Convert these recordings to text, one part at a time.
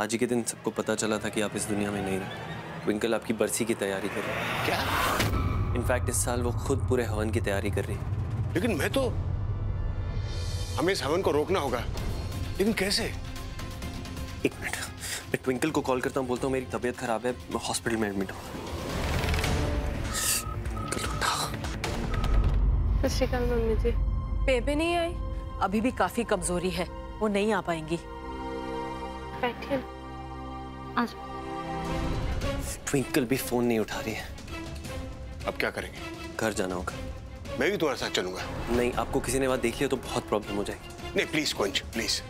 आज ही के दिन सबको पता चला था कि आप इस दुनिया में नहीं रहे। ट्विंकल आपकी बरसी की तैयारी कर रही है। क्या? इनफैक्ट इस साल वो खुद पूरे हवन की तैयारी कर रही है। लेकिन मैं तो हमें इस हवन को रोकना होगा। लेकिन कैसे? एक मिनट। मैं ट्विंकल को कॉल करता हूँ बोलता हूँ मेरी तबीयत खराब है मैं हॉस्पिटल में एडमिट हूँ। सत श्रीकाल मम्मी जी। बेबी नहीं आई? अभी भी काफ़ी कमज़ोरी है वो नहीं आ पाएँगी। बैठिए आज। ट्विंकल भी फ़ोन नहीं उठा रही है। अब क्या करेंगे? घर जाना होगा। मैं भी तुम्हारे साथ चलूँगा। नहीं आपको किसी ने बात देख लिया तो बहुत प्रॉब्लम हो जाएगी। नहीं प्लीज़ कुंज प्लीज़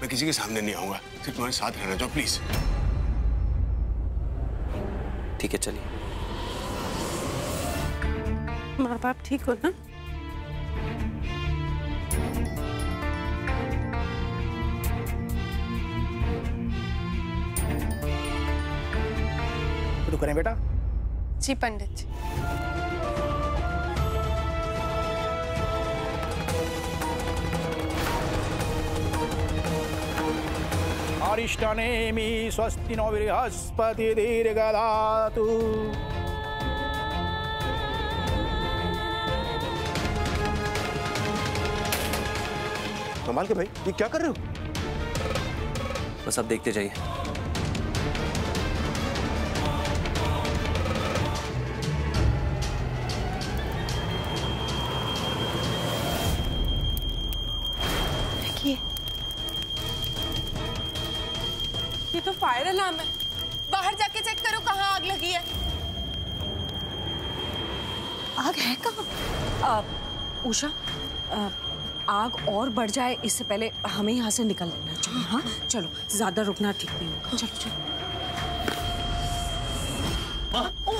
मैं किसी के सामने नहीं आऊँगा। सिर्फ़ तुम्हारे साथ रहना चाहो प्लीज़ ठीक है चलिए। माँ बाप ठीक हो ना? करें बेटा? जी पंडित जी। अरिष्टनेमि स्वस्ति नो बृहस्पति दीर्घदातु। संभाल के भाई ये क्या कर रहे हो? बस आप देखते जाइए। ये तो फायर अलार्म है। बाहर जाके चेक करो कहाँ आग लगी है। आग है कहाँ? उषा आग और बढ़ जाए इससे पहले हमें यहाँ से निकल लेना चाहिए। हाँ चलो ज़्यादा रुकना ठीक नहीं होगा। चलो चलो।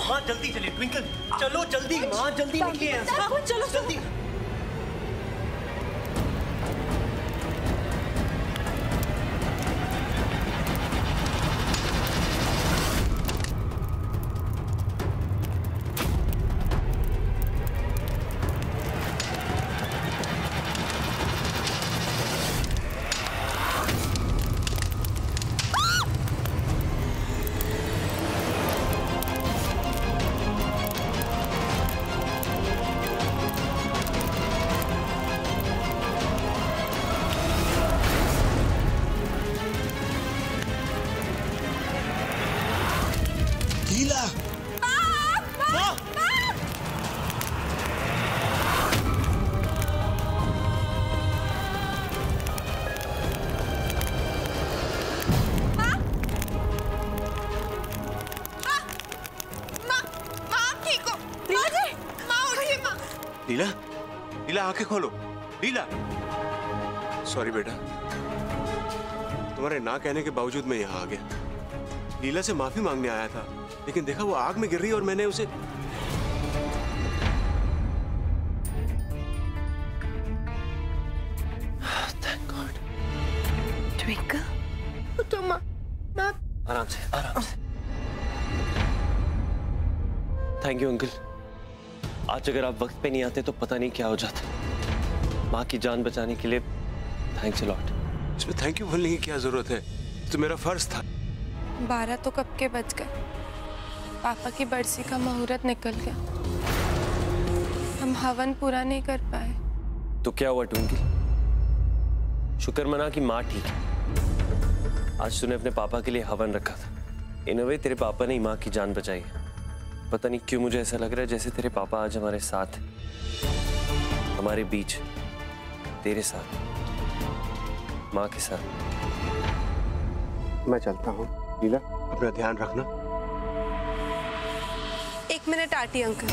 माँ जल्दी चलिए ट्विंकल। चलो जल्दी माँ जल्दी निकलिए चलो जल्दी। लीला लीला आँखें खोलो। लीला सॉरी बेटा। तुम्हारे ना कहने के बावजूद मैं यहाँ आ गया। लीला से माफ़ी मांगने आया था लेकिन देखा वो आग में गिर रही और मैंने उसे आराम से आराम से। थैंक यू अंकल आज अगर आप वक्त पे नहीं आते तो पता नहीं क्या हो जाता। माँ की जान बचाने के लिए थैंक्स लॉट इसमें थैंक यू बोलने की क्या ज़रूरत है? तो मेरा फ़र्ज़ था। बारह तो कब के बज गए? पापा की बरसी का मुहूर्त निकल गया। हम हवन पूरा नहीं कर पाए। तो क्या हुआ ट्विंकल? शुक्र मना कि माँ ठीक है। आज तूने अपने पापा के लिए हवन रखा था। इन वे तेरे पापा ने ही माँ की जान बचाई है। पता नहीं क्यों मुझे ऐसा लग रहा है जैसे तेरे पापा आज हमारे साथ हैं। हमारे बीच तेरे साथ माँ के साथ। मैं चलता हूँ। लीला अपना ध्यान रखना। एक मिनट आटी अंकल।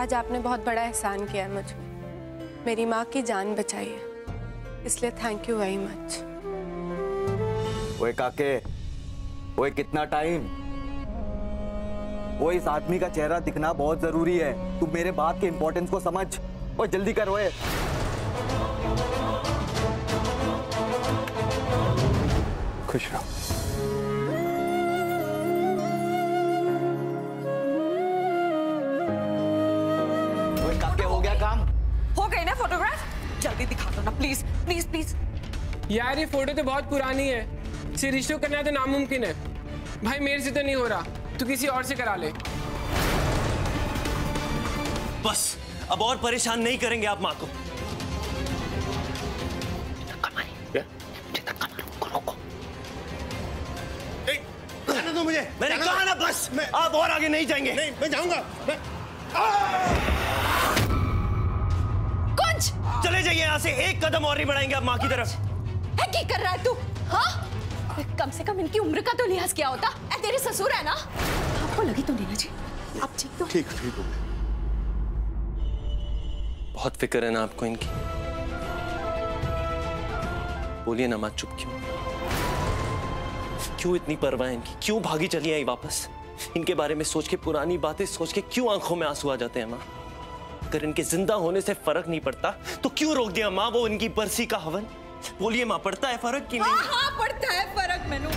आज आपने बहुत बड़ा एहसान किया है मुझ पे मेरी माँ की जान बचाई है। इसलिए थैंक यू वेरी मच ओए काके ओए कितना टाइम वो इस आदमी का चेहरा दिखना बहुत ज़रूरी है। तू मेरे बात के इंपॉर्टेंस को समझ। और जल्दी कर ओए। खुश रहो। हो गया काम? हो गई ना फोटोग्राफ जल्दी दिखा दो ना प्लीज़ प्लीज़ प्लीज़ यार ये फ़ोटो तो बहुत पुरानी है। इसे रिश्तों करना तो नामुमकिन है। भाई मेरे से तो नहीं हो रहा। तू किसी और से करा ले। बस अब और परेशान नहीं करेंगे आप माँ को। दो मुझे। मैंने कहा ना बस। मैं आप और आगे नहीं जाएँगे। नहीं मैं जाऊँगा। मैं कुछ! चले जाइए यहाँ से। एक कदम और नहीं बढ़ाएँगे आप माँ की तरफ़। है की कर रहा है तू? हाँ? कम से कम इनकी उम्र का तो लिहाज किया होता? ए तेरे ससुर है ना? आपको लगी तो नीना जी। आप ठीक तो ठीक ठीक हो बहुत फ़िक्र है ना आपको इनकी? बोलिए ना माँ चुप क्यों? क्यों इतनी परवाह इनकी? क्यों भागी चली आई वापस? इनके बारे में सोच के पुरानी बातें सोच के क्यों आँखों में आँसू आ जाते हैं माँ? अगर इनके ज़िंदा होने से फ़र्क नहीं पड़ता तो क्यों रोक दिया माँ वो इनकी बरसी का हवन? बोलिए माँ पड़ता है फ़र्क की हाँ नहीं? हाँ पड़ता है फ़र्क मैनू।